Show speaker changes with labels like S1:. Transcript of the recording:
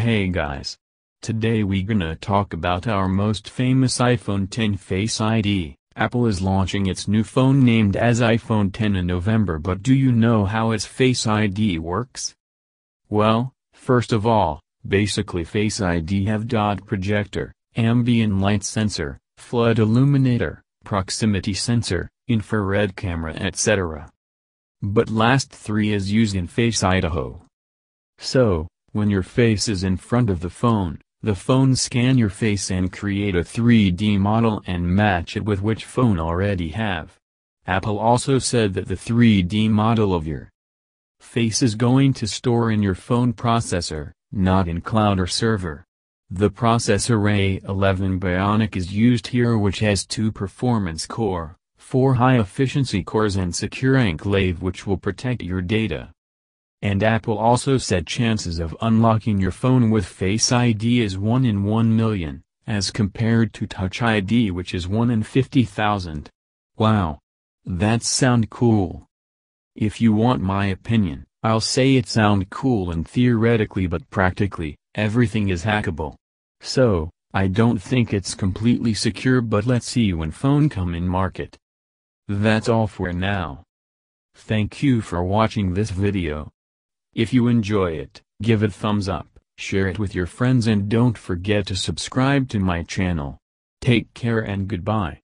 S1: Hey guys. Today we gonna talk about our most famous iPhone 10 Face ID. Apple is launching its new phone named as iPhone 10 in November but do you know how its Face ID works? Well, first of all, basically Face ID have dot projector, ambient light sensor, flood illuminator, proximity sensor, infrared camera etc. But last three is used in Face ID though. So, when your face is in front of the phone, the phone scan your face and create a 3D model and match it with which phone already have. Apple also said that the 3D model of your face is going to store in your phone processor, not in cloud or server. The processor A11 Bionic is used here which has two performance core, four high-efficiency cores and secure enclave which will protect your data. And Apple also said chances of unlocking your phone with Face ID is 1 in 1 million, as compared to Touch ID which is 1 in 50,000. Wow. That sound cool. If you want my opinion, I'll say it sound cool and theoretically but practically, everything is hackable. So, I don't think it's completely secure but let's see when phone come in market. That's all for now. Thank you for watching this video. If you enjoy it, give it thumbs up, share it with your friends and don't forget to subscribe to my channel. Take care and goodbye.